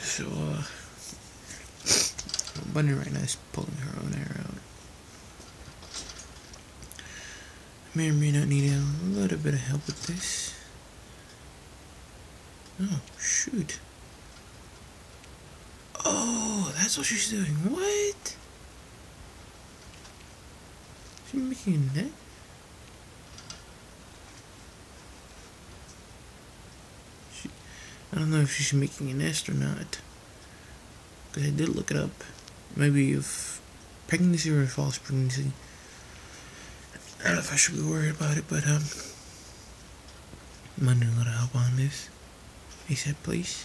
So, uh, Bunny right now is pulling her own hair out. May or may not need a little bit of help with this. Oh, shoot. Oh, that's what she's doing. What? She's making a net? I don't know if she's making a nest or not. Because I did look it up. Maybe if pregnancy or false pregnancy. I don't know if I should be worried about it, but um, I'm gonna help on this. He said, please.